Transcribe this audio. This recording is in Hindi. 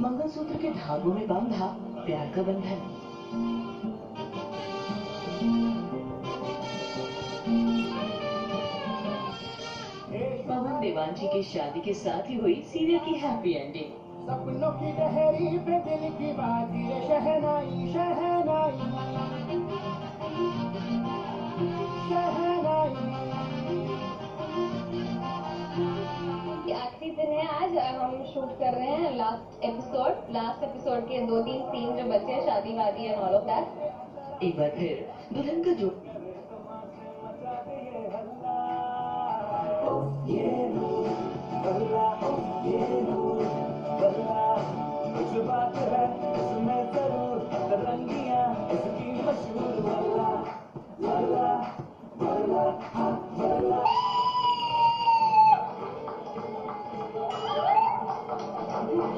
मंगलसूत्र के धागों में बांधा प्यार का बंधन। पवन देवान जी की शादी के साथ ही हुई सीरियल की हैप्पी एंडिंग सपनों की लहरी पे दिल की बात शूट कर रहे हैं लास्ट एपिसोड लास्ट एपिसोड के दो तीन सीन जो बचे हैं, शादी, वादी एंड ऑल ऑफ़ दैट एक बार फिर दुल्हन का जो